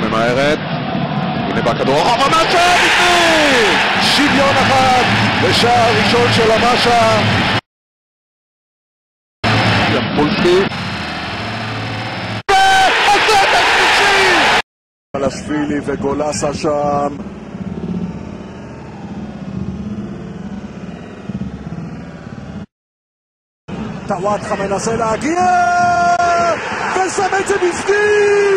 ממהרת. הנה בא כדור הרחוב, המאשה בפנים! שוויון אחד בשער ראשון של המאשה. פולסקי. פלשווילי וגולסה שם. טוואטחה מנסה להגיע! ושם את זה בפנים!